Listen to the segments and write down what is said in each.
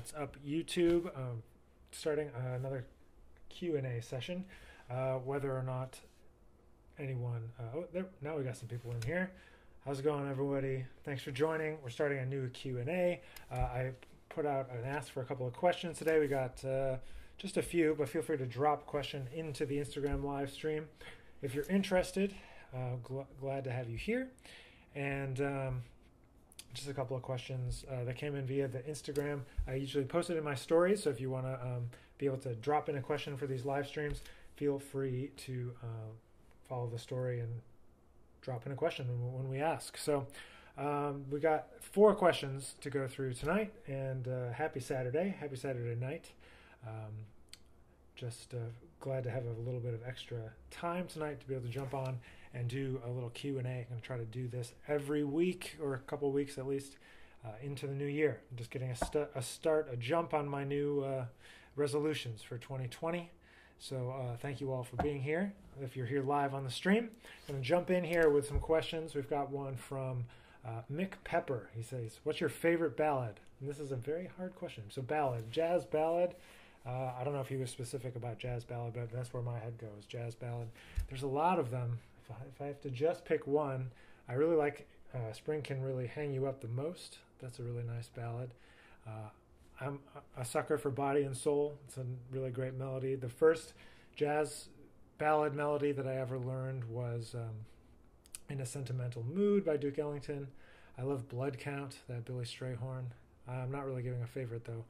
What's up, YouTube? Um, starting another Q and A session. Uh, whether or not anyone, uh, oh, there, now we got some people in here. How's it going, everybody? Thanks for joining. We're starting a new Q and A. Uh, I put out an ask for a couple of questions today. We got uh, just a few, but feel free to drop question into the Instagram live stream if you're interested. Uh, gl- glad to have you here. And um, just a couple of questions uh, that came in via the Instagram. I usually post it in my stories, so if you want to um, be able to drop in a question for these live streams, feel free to uh, follow the story and drop in a question when we ask. So um, we got four questions to go through tonight, and uh, happy Saturday, happy Saturday night. Um, just uh, glad to have a little bit of extra time tonight to be able to jump on and do a little Q and A. I'm going to try to do this every week or a couple weeks at least uh, into the new year. I'm just getting a, st- a start, a jump on my new uh, resolutions for 2020. So uh, thank you all for being here. If you're here live on the stream, I'm going to jump in here with some questions. We've got one from uh, Mick Pepper. He says, "What's your favorite ballad?" And this is a very hard question. So ballad, jazz ballad. Uh, I don't know if he was specific about jazz ballad, but that's where my head goes. Jazz ballad. There's a lot of them. If I, if I have to just pick one, I really like uh, "Spring Can Really Hang You Up" the most. That's a really nice ballad. Uh, I'm a sucker for Body and Soul. It's a really great melody. The first jazz ballad melody that I ever learned was um, "In a Sentimental Mood" by Duke Ellington. I love "Blood Count," that Billy Strayhorn. I'm not really giving a favorite though.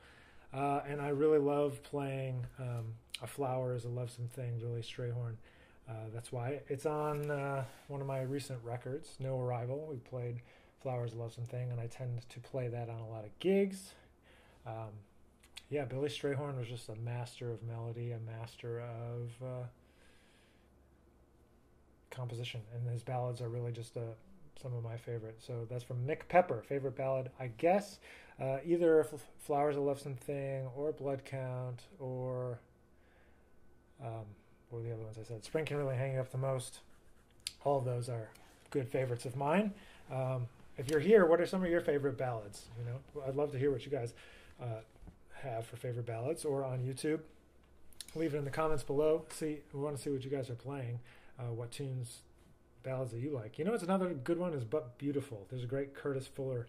Uh, and I really love playing um, A Flower is a Lovesome Thing, Billy Strayhorn. Uh, that's why it's on uh, one of my recent records, No Arrival. We played Flowers a Lovesome Thing, and I tend to play that on a lot of gigs. Um, yeah, Billy Strayhorn was just a master of melody, a master of uh, composition, and his ballads are really just uh, some of my favorites. So that's from Mick Pepper, favorite ballad, I guess. Uh, either Flowers of Lovesome Thing or Blood Count or um, what were the other ones I said? Spring Can Really Hang Up the Most. All of those are good favorites of mine. Um, if you're here, what are some of your favorite ballads? You know, I'd love to hear what you guys uh, have for favorite ballads or on YouTube. Leave it in the comments below. See, we want to see what you guys are playing. Uh, what tunes, ballads that you like. You know, it's another good one is "But Beautiful." There's a great Curtis Fuller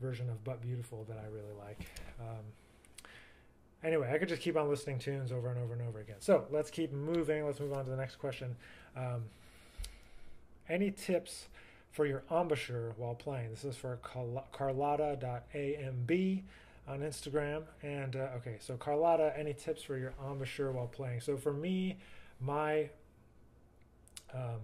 version of "But Beautiful" that I really like. Um, anyway, I could just keep on listening tunes over and over and over again. So let's keep moving. Let's move on to the next question. Um, any tips for your embouchure while playing? This is for carlotta.amb on Instagram. And uh, okay, so Carlotta, any tips for your embouchure while playing? So for me, my um,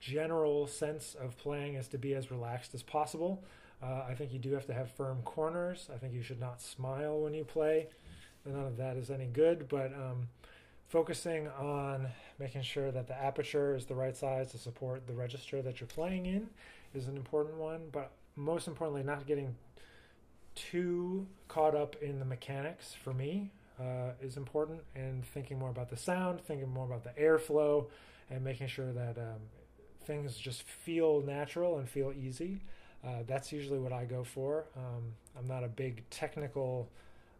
general sense of playing is to be as relaxed as possible. Uh, I think you do have to have firm corners. I think you should not smile when you play. None of that is any good, but um, focusing on making sure that the aperture is the right size to support the register that you're playing in is an important one. But most importantly, not getting too caught up in the mechanics for me uh, is important, and thinking more about the sound, thinking more about the airflow, and making sure that um, things just feel natural and feel easy. Uh, that's usually what I go for. Um, I'm not a big technical,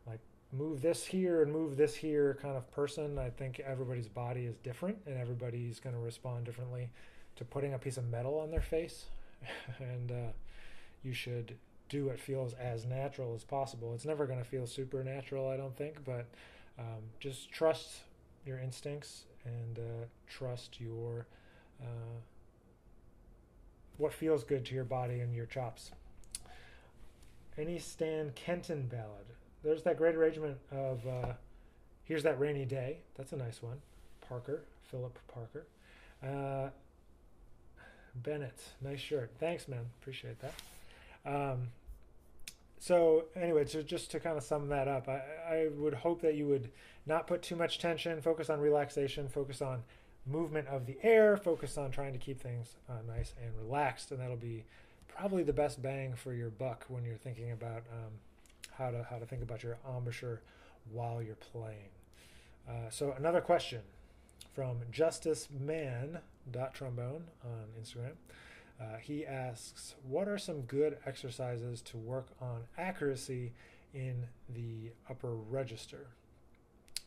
like move this here and move this here kind of person. I think everybody's body is different and everybody's going to respond differently to putting a piece of metal on their face. and uh, you should do what feels as natural as possible. It's never going to feel supernatural, I don't think, but um, just trust your instincts and uh, trust your uh, what feels good to your body and your chops. Any Stan Kenton ballad. There's that great arrangement of uh, Here's That Rainy Day. That's a nice one. Parker, Philip Parker. Uh, Bennett, nice shirt. Thanks, man. Appreciate that. Um, so anyway, so just to kind of sum that up, I, I would hope that you would not put too much tension, focus on relaxation, focus on movement of the air, focus on trying to keep things uh, nice and relaxed, and that'll be probably the best bang for your buck when you're thinking about um, how to how to think about your embouchure while you're playing. Uh, so another question from Justice Man trombone on Instagram. Uh, he asks, "What are some good exercises to work on accuracy in the upper register.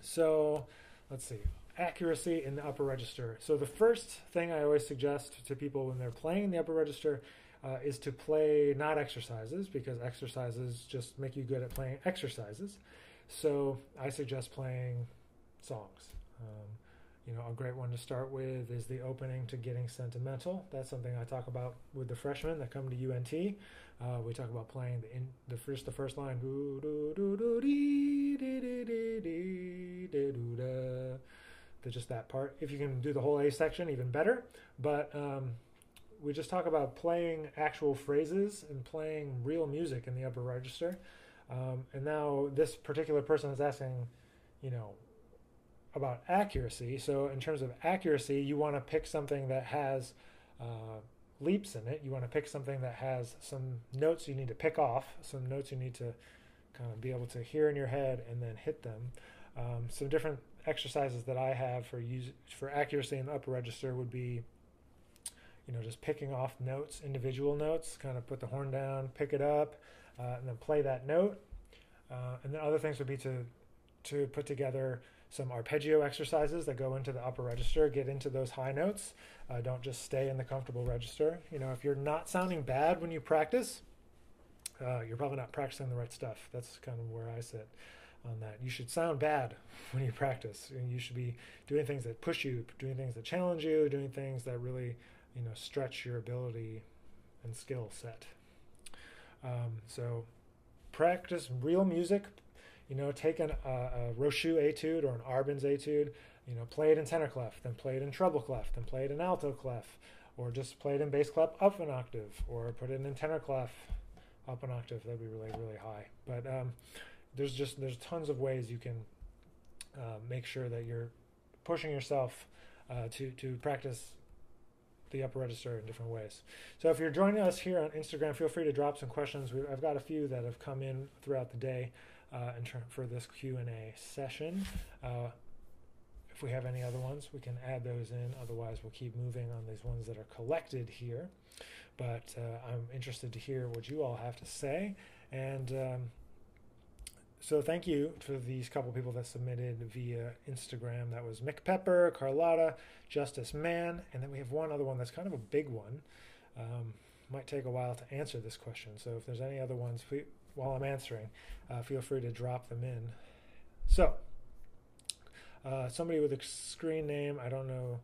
So let's see, accuracy in the upper register. So the first thing I always suggest to people when they're playing the upper register uh, is to play not exercises because exercises just make you good at playing exercises. So I suggest playing songs. Um, you know, a great one to start with is the opening to Getting Sentimental. That's something I talk about with the freshmen that come to UNT. Uh, we talk about playing the in, the first the first line. Just that part. If you can do the whole A section, even better. But um, we just talk about playing actual phrases and playing real music in the upper register. Um, and now this particular person is asking, you know, about accuracy. So in terms of accuracy, you want to pick something that has uh, leaps in it. You want to pick something that has some notes you need to pick off, some notes you need to kind of be able to hear in your head and then hit them. Um, some different exercises that I have for use for accuracy in the upper register would be you know, just picking off notes, individual notes, kind of put the horn down, pick it up, uh, and then play that note. Uh, and then other things would be to to put together some arpeggio exercises that go into the upper register, get into those high notes. Uh, don't just stay in the comfortable register. You know, if you're not sounding bad when you practice, uh, you're probably not practicing the right stuff. That's kind of where I sit on that. You should sound bad when you practice. You should be doing things that push you, doing things that challenge you, doing things that really you know stretch your ability and skill set. Um, so practice real music. You know, take an, uh, a Rochut etude or an Arban's etude. You know, play it in tenor clef, then play it in treble clef, then play it in alto clef, or just play it in bass clef up an octave, or put it in tenor clef up an octave. That'd be really really high. But um, there's just there's tons of ways you can uh, make sure that you're pushing yourself uh, to to practice the upper register in different ways. So if you're joining us here on Instagram, feel free to drop some questions. We, I've got a few that have come in throughout the day uh, for this Q&A session. Uh, if we have any other ones, we can add those in. Otherwise, we'll keep moving on these ones that are collected here. But uh, I'm interested to hear what you all have to say. And um, so thank you to these couple people that submitted via Instagram. That was Mick Pepper, Carlotta, Justice Man, and then we have one other one that's kind of a big one. Um, might take a while to answer this question. So if there's any other ones, while I'm answering, uh, feel free to drop them in. So uh, somebody with a screen name, I don't know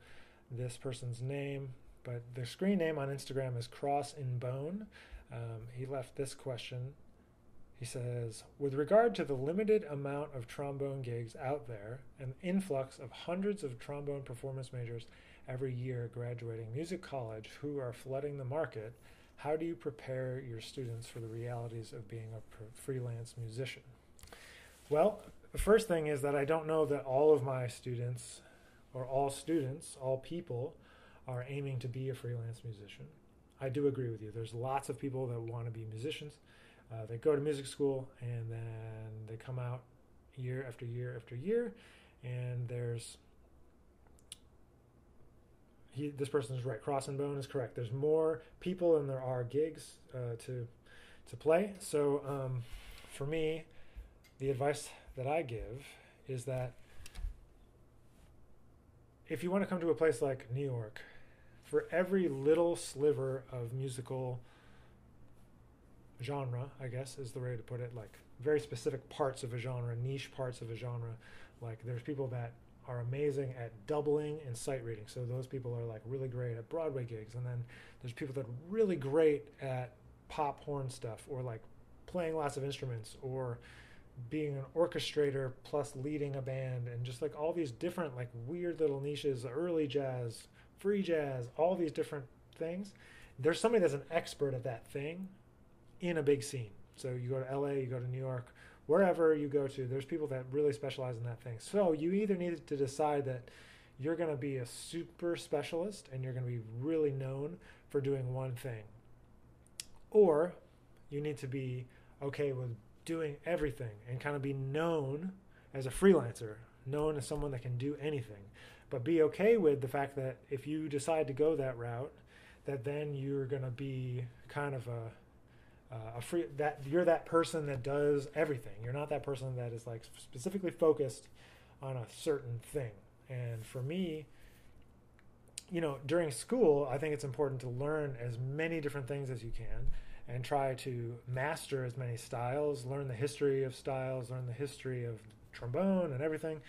this person's name, but their screen name on Instagram is Cross in Bone. Um, he left this question he says, with regard to the limited amount of trombone gigs out there, an influx of hundreds of trombone performance majors every year graduating music college who are flooding the market, how do you prepare your students for the realities of being a freelance musician? Well, the first thing is that I don't know that all of my students, or all students, all people, are aiming to be a freelance musician. I do agree with you. There's lots of people that want to be musicians uh, they go to music school and then they come out year after year after year, and there's he, this person is right. Cross and bone is correct. There's more people than there are gigs uh, to to play. So um, for me, the advice that I give is that if you want to come to a place like New York, for every little sliver of musical genre, I guess is the way to put it, like very specific parts of a genre, niche parts of a genre. Like there's people that are amazing at doubling and sight reading. So those people are like really great at Broadway gigs. And then there's people that are really great at pop horn stuff or like playing lots of instruments or being an orchestrator plus leading a band and just like all these different like weird little niches, early jazz, free jazz, all these different things. There's somebody that's an expert at that thing in a big scene. So you go to LA, you go to New York, wherever you go to, there's people that really specialize in that thing. So you either need to decide that you're going to be a super specialist and you're going to be really known for doing one thing, or you need to be okay with doing everything and kind of be known as a freelancer, known as someone that can do anything, but be okay with the fact that if you decide to go that route, that then you're going to be kind of a uh, a free that you're that person that does everything. You're not that person that is like specifically focused on a certain thing. And for me, you know, during school, I think it's important to learn as many different things as you can and try to master as many styles, learn the history of styles, learn the history of trombone and everything.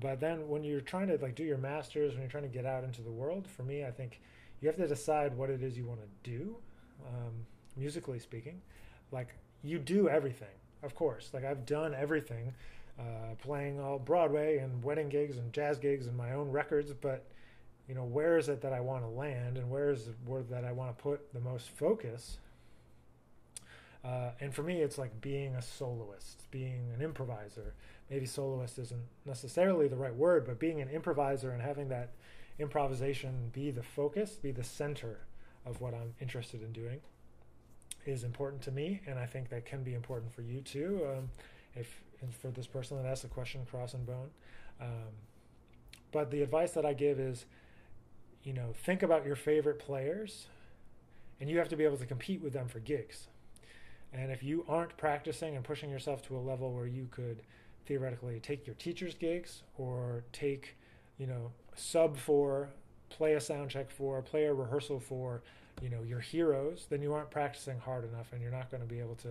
But then when you're trying to like do your masters, when you're trying to get out into the world, for me, I think you have to decide what it is you want to do, um, musically speaking. Like you do everything, of course. Like I've done everything, uh, playing all Broadway and wedding gigs and jazz gigs and my own records. But you know, where is it that I want to land, and where is it where that I want to put the most focus? Uh, and for me, it's like being a soloist, being an improviser. Maybe soloist isn't necessarily the right word, but being an improviser and having that improvisation be the focus, be the center of what I'm interested in doing is important to me, and I think that can be important for you too. Um, if for this person that asked the question, cross and bone. Um, but the advice that I give is, you know, think about your favorite players, and you have to be able to compete with them for gigs. And if you aren't practicing and pushing yourself to a level where you could theoretically take your teacher's gigs or take, you know, sub for, play a sound check for, play a rehearsal for, you know, your heroes, then you aren't practicing hard enough and you're not going to be able to,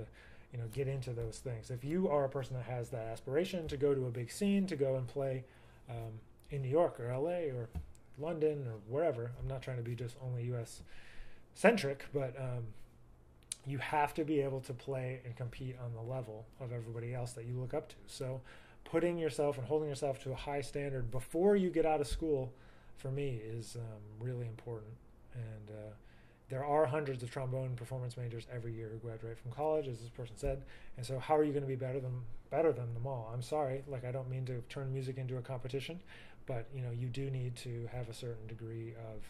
you know, get into those things. If you are a person that has that aspiration to go to a big scene, to go and play um, in New York or LA or London or wherever, I'm not trying to be just only US centric, but um, you have to be able to play and compete on the level of everybody else that you look up to. So putting yourself and holding yourself to a high standard before you get out of school for me is um, really important. And uh, there are hundreds of trombone performance majors every year who graduate from college, as this person said. And so, how are you going to be better than better than them all? I'm sorry, like I don't mean to turn music into a competition, but you know you do need to have a certain degree of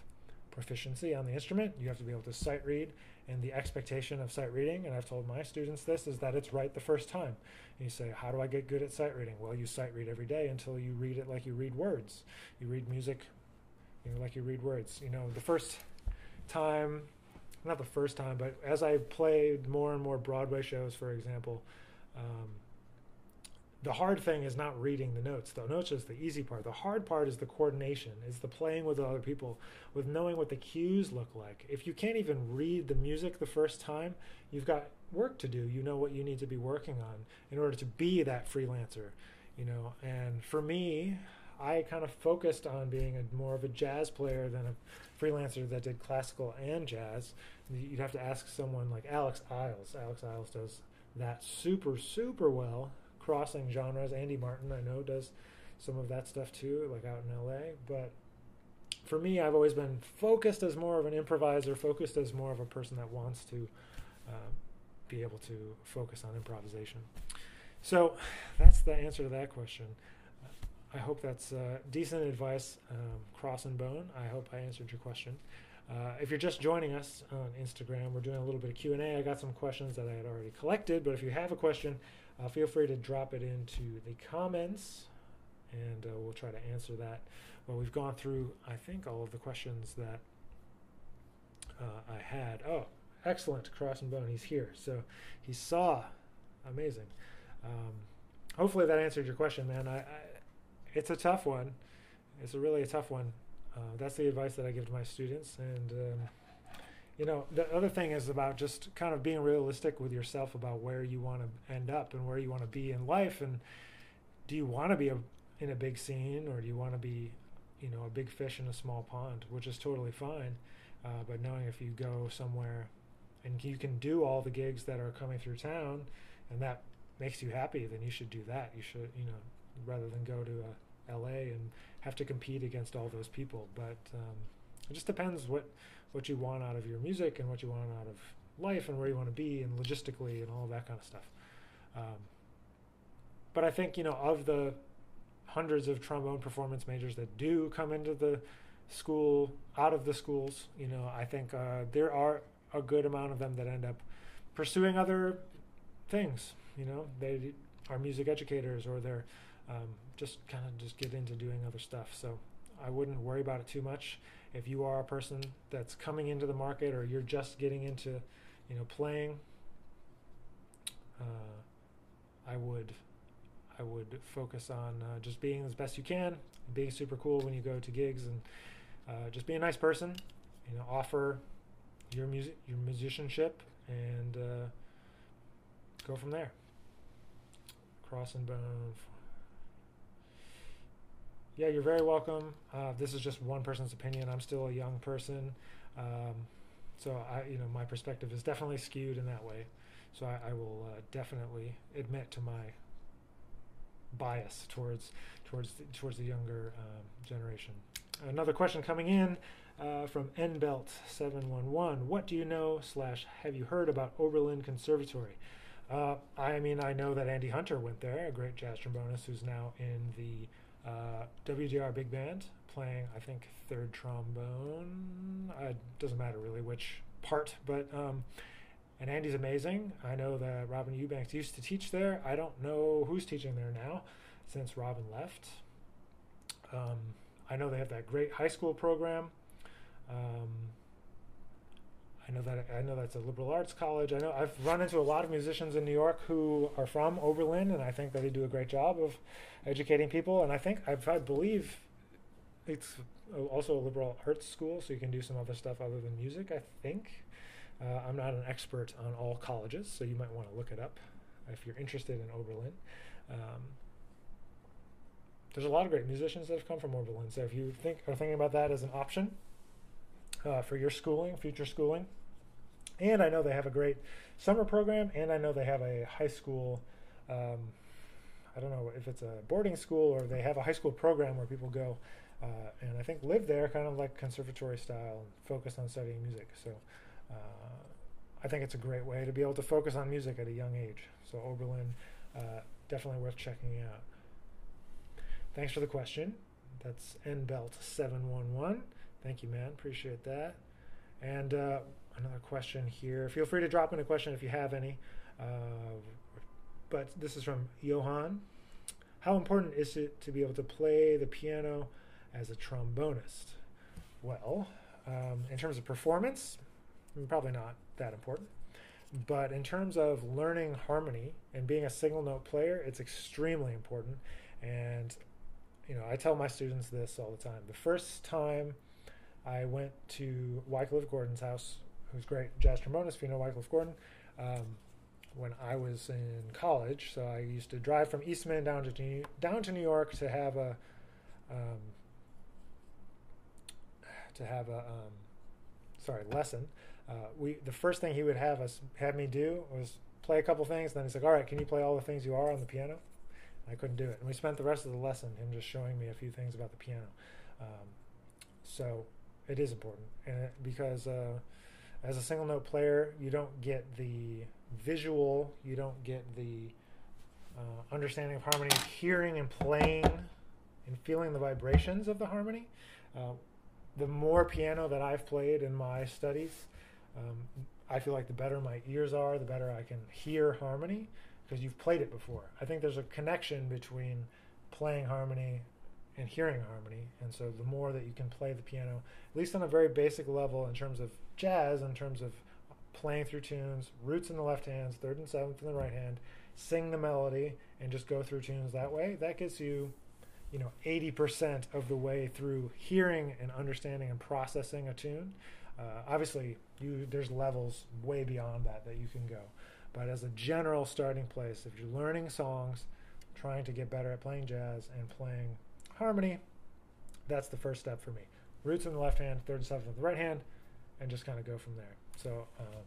proficiency on the instrument. You have to be able to sight read, and the expectation of sight reading, and I've told my students this, is that it's right the first time. And you say, How do I get good at sight reading? Well, you sight read every day until you read it like you read words. You read music, you know, like you read words. You know, the first time, not the first time, but as I played more and more Broadway shows, for example, um, the hard thing is not reading the notes. The notes is the easy part. The hard part is the coordination, is the playing with other people, with knowing what the cues look like. If you can't even read the music the first time, you've got work to do. You know what you need to be working on in order to be that freelancer, you know. And for me, I kind of focused on being a more of a jazz player than a freelancer that did classical and jazz. You'd have to ask someone like Alex Iles. Alex Iles does that super super well crossing genres. Andy Martin, I know, does some of that stuff too, like out in LA. But for me, I've always been focused as more of an improviser, focused as more of a person that wants to uh, be able to focus on improvisation. So that's the answer to that question. I hope that's uh, decent advice, um, cross and bone. I hope I answered your question. Uh, if you're just joining us on Instagram, we're doing a little bit of Q&A. I got some questions that I had already collected, but if you have a question, uh, feel free to drop it into the comments and uh, we'll try to answer that. Well, we've gone through, I think, all of the questions that uh, I had. Oh, excellent. Cross and Bone, he's here. So he saw. Amazing. Um, hopefully that answered your question, man. I, I, it's a tough one. It's a really a tough one. Uh, that's the advice that I give to my students. And um, you know, the other thing is about just kind of being realistic with yourself about where you want to end up and where you want to be in life. And do you want to be a, in a big scene or do you want to be, you know, a big fish in a small pond, which is totally fine. Uh, but knowing if you go somewhere and you can do all the gigs that are coming through town and that makes you happy, then you should do that. You should, you know, rather than go to a LA and have to compete against all those people. But um, it just depends what what you want out of your music and what you want out of life and where you want to be and logistically and all that kind of stuff. Um, but I think you know of the hundreds of trombone performance majors that do come into the school out of the schools, you know, I think uh, there are a good amount of them that end up pursuing other things. You know, they are music educators or they're um, just kind of just get into doing other stuff. So I wouldn't worry about it too much if you are a person that's coming into the market or you're just getting into you know playing uh, I would I would focus on uh, just being as best you can, being super cool when you go to gigs, and uh, just be a nice person. You know, offer your music, your musicianship, and uh, go from there. Cross and bone. Yeah, you're very welcome. Uh, this is just one person's opinion. I'm still a young person, um, so I, you know, my perspective is definitely skewed in that way. So I, I will uh, definitely admit to my bias towards towards the, towards the younger um, generation. Another question coming in uh, from Nbelt seven one one. What do you know slash have you heard about Oberlin Conservatory? Uh, I mean, I know that Andy Hunter went there, a great jazz trombonist who's now in the uh, WDR Big Band, playing I think third trombone. Uh, it doesn't matter really which part, but um, and Andy's amazing. I know that Robin Eubanks used to teach there. I don't know who's teaching there now since Robin left. Um, I know they have that great high school program. Um, I know that I know that's a liberal arts college. I know I've run into a lot of musicians in New York who are from Oberlin, and I think that they do a great job of educating people. And I think I've, I believe it's also a liberal arts school, so you can do some other stuff other than music. I think. Uh, I'm not an expert on all colleges, so you might want to look it up if you're interested in Oberlin. Um, there's a lot of great musicians that have come from Oberlin, so if you think are thinking about that as an option uh, for your schooling, future schooling, and I know they have a great summer program, and I know they have a high school. Um, I don't know if it's a boarding school or they have a high school program where people go uh, and I think live there, kind of like conservatory style, and focus on studying music. So uh, I think it's a great way to be able to focus on music at a young age. So Oberlin, uh, definitely worth checking out. Thanks for the question. That's nbelt711. Thank you, man. Appreciate that. And uh, another question here. Feel free to drop in a question if you have any. Uh, but this is from Johan. How important is it to be able to play the piano as a trombonist? Well, um, in terms of performance, probably not that important. But in terms of learning harmony and being a single note player, it's extremely important. And, you know, I tell my students this all the time. The first time I went to Wycliffe Gordon's house, who's great jazz trombonist, if you know Wycliffe Gordon, um, when I was in college. So I used to drive from Eastman down to New, down to New York to have a um, to have a um, sorry lesson uh, we the first thing he would have us have me do was play a couple things. Then he's like, "All right, can you play all the things you are on the piano?" I couldn't do it, and we spent the rest of the lesson him just showing me a few things about the piano. Um, so it is important, and because uh, as a single note player, you don't get the visual, you don't get the uh, understanding of harmony, hearing and playing and feeling the vibrations of the harmony. Uh, the more piano that I've played in my studies, um, I feel like the better my ears are, the better I can hear harmony because you've played it before. I think there's a connection between playing harmony and hearing harmony. And so the more that you can play the piano, at least on a very basic level in terms of jazz, in terms of playing through tunes, roots in the left hand, third and seventh in the right hand, sing the melody and just go through tunes that way, that gets you, you know, 80% of the way through hearing and understanding and processing a tune. Uh, obviously, you there's levels way beyond that that you can go. But as a general starting place, if you're learning songs, trying to get better at playing jazz and playing harmony, that's the first step for me. Roots in the left hand, third and seventh in the right hand, and just kind of go from there. So, um,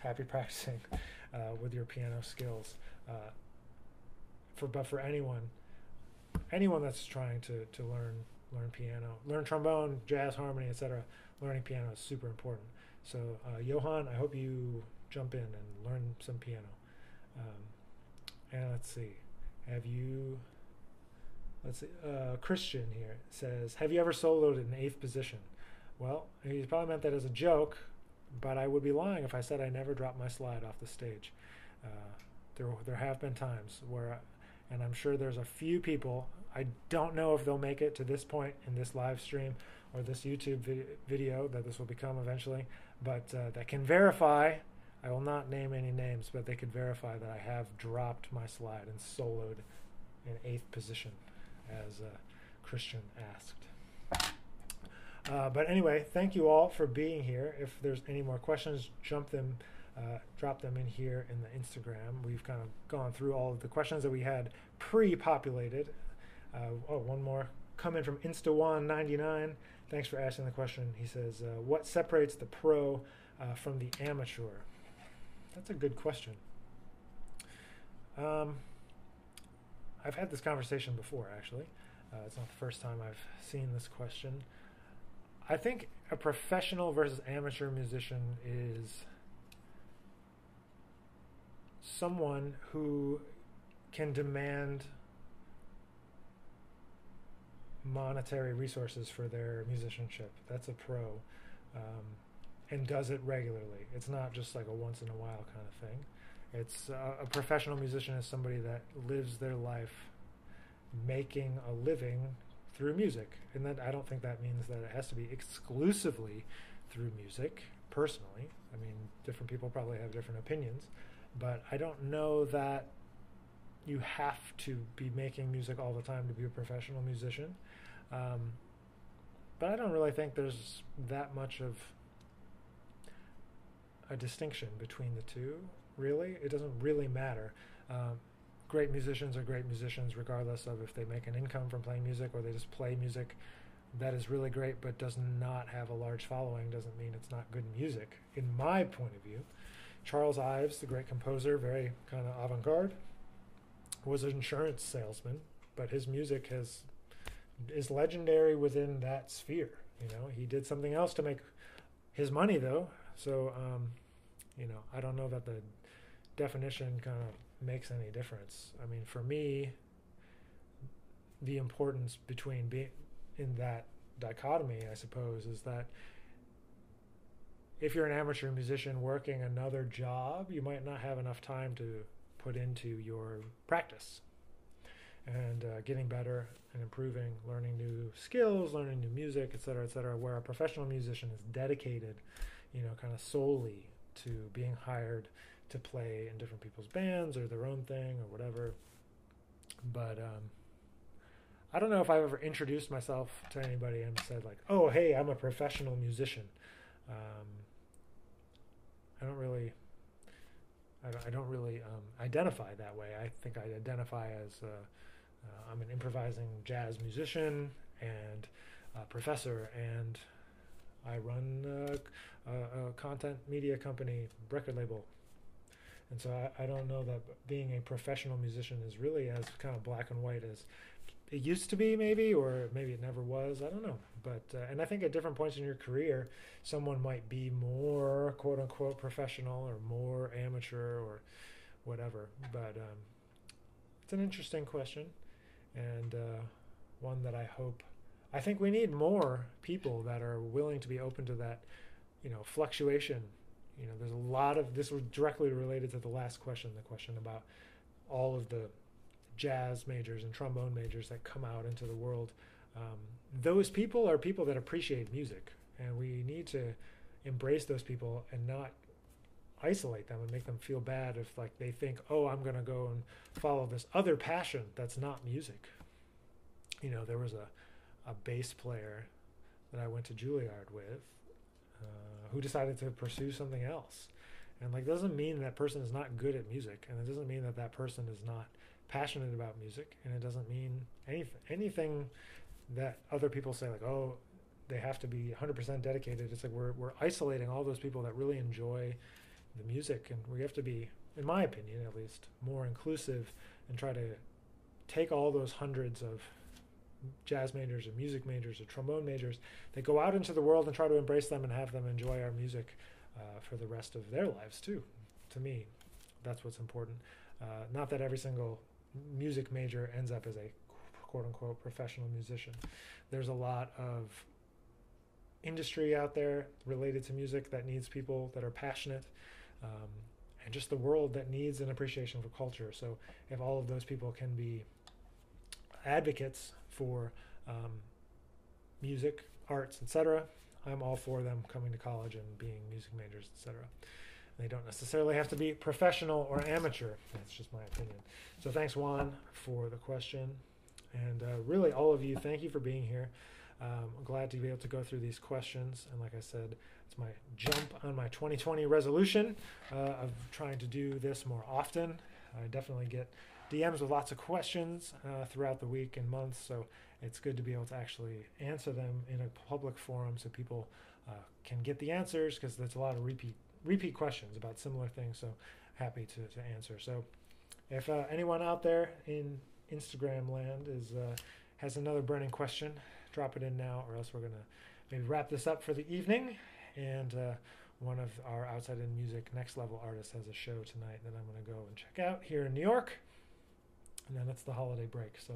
happy practicing uh, with your piano skills. Uh, for but for anyone, anyone that's trying to to learn learn piano, learn trombone, jazz, harmony, etc learning piano is super important. So, uh, Johan, I hope you jump in and learn some piano. Um, and let's see, have you? Let's see. Uh, Christian here says, "Have you ever soloed in eighth position?" Well, he probably meant that as a joke, but I would be lying if I said I never dropped my slide off the stage. Uh, there, there have been times where, and I'm sure there's a few people. I don't know if they'll make it to this point in this live stream, or this YouTube vi- video that this will become eventually, but uh, that can verify I will not name any names, but they could verify that I have dropped my slide and soloed in eighth position, as Christian asked. Uh, but anyway, thank you all for being here. If there's any more questions, jump them, uh, drop them in here in the Instagram. We've kind of gone through all of the questions that we had pre-populated. Uh, oh, one more coming from Instawan99. Thanks for asking the question. He says, uh, "What separates the pro uh, from the amateur?" That's a good question. Um, I've had this conversation before, actually. Uh, it's not the first time I've seen this question. I think a professional versus amateur musician is someone who can demand monetary resources for their musicianship. That's a pro. Um, and does it regularly. It's not just like a once in a while kind of thing. It's uh, a professional musician is somebody that lives their life making a living through music. And that I don't think that means that it has to be exclusively through music, personally. I mean, different people probably have different opinions, but I don't know that you have to be making music all the time to be a professional musician. Um, but I don't really think there's that much of a distinction between the two, really. It doesn't really matter. Um, great musicians are great musicians regardless of if they make an income from playing music or they just play music that is really great but does not have a large following doesn't mean it's not good music in my point of view charles ives the great composer very kind of avant-garde was an insurance salesman but his music has is legendary within that sphere you know he did something else to make his money though so um, you know i don't know that the definition kind of makes any difference. I mean, for me, the importance between being in that dichotomy, I suppose, is that if you're an amateur musician working another job, you might not have enough time to put into your practice and uh, getting better and improving, learning new skills, learning new music, et cetera, et cetera, where a professional musician is dedicated, you know, kind of solely to being hired to play in different people's bands or their own thing or whatever. But um, I don't know if I've ever introduced myself to anybody and said like, "Oh, hey, I'm a professional musician." Um, I don't really, I don't, really um, identify that way. I think I identify as uh, uh, I'm an improvising jazz musician and professor, and I run a, a, a content media company, record label, and so I, I don't know that being a professional musician is really as kind of black and white as it used to be, maybe, or maybe it never was. I don't know. But uh, and I think at different points in your career, someone might be more quote unquote professional or more amateur or whatever. But um, it's an interesting question, and uh, one that I hope. I think we need more people that are willing to be open to that, you know, fluctuation you know, there's a lot of this was directly related to the last question, the question about all of the jazz majors and trombone majors that come out into the world. Um, those people are people that appreciate music, and we need to embrace those people and not isolate them and make them feel bad if like they think, oh, I'm going to go and follow this other passion that's not music. You know, there was a a bass player that I went to Juilliard with. Uh, who decided to pursue something else. And like doesn't mean that person is not good at music, and it doesn't mean that that person is not passionate about music, and it doesn't mean anything anything that other people say like oh they have to be 100% dedicated. It's like we're we're isolating all those people that really enjoy the music, and we have to be, in my opinion at least, more inclusive and try to take all those hundreds of jazz majors or music majors or trombone majors. They go out into the world and try to embrace them and have them enjoy our music uh, for the rest of their lives too. To me that's what's important. Uh, not that every single music major ends up as a quote unquote professional musician. There's a lot of industry out there related to music that needs people that are passionate um, and just the world that needs an appreciation for culture. So if all of those people can be advocates for um, music, arts, etc. I'm all for them coming to college and being music majors, etc. They don't necessarily have to be professional or amateur. That's just my opinion. So thanks, Juan, for the question. And uh, really, all of you, thank you for being here. Um, I'm glad to be able to go through these questions. And like I said, it's my jump on my 2020 resolution uh, of trying to do this more often. I definitely get DMs with lots of questions uh, throughout the week and months, so it's good to be able to actually answer them in a public forum so people uh, can get the answers because there's a lot of repeat repeat questions about similar things. So happy to, to answer. So if uh, anyone out there in Instagram land is uh, has another burning question, drop it in now, or else we're gonna maybe wrap this up for the evening. And uh, one of our outside in music next level artists has a show tonight that I'm gonna go and check out here in New York. And then it's the holiday break. So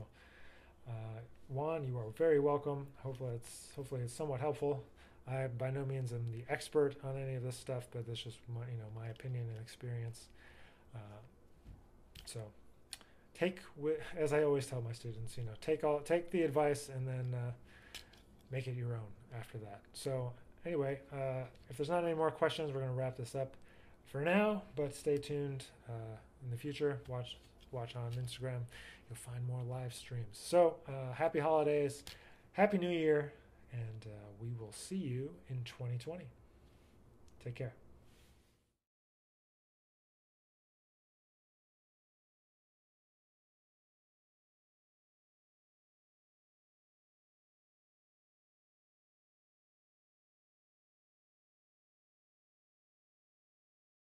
uh, Juan, you are very welcome. Hopefully it's hopefully it's somewhat helpful. I by no means am the expert on any of this stuff, but that's just my you know my opinion and experience. Uh, so take as I always tell my students, you know, take all take the advice and then uh, make it your own after that. So anyway, uh, if there's not any more questions, we're going to wrap this up for now. But stay tuned uh, in the future. Watch watch on Instagram. You'll find more live streams. So uh, happy holidays, happy New Year and uh, we will see you in 2020. Take care.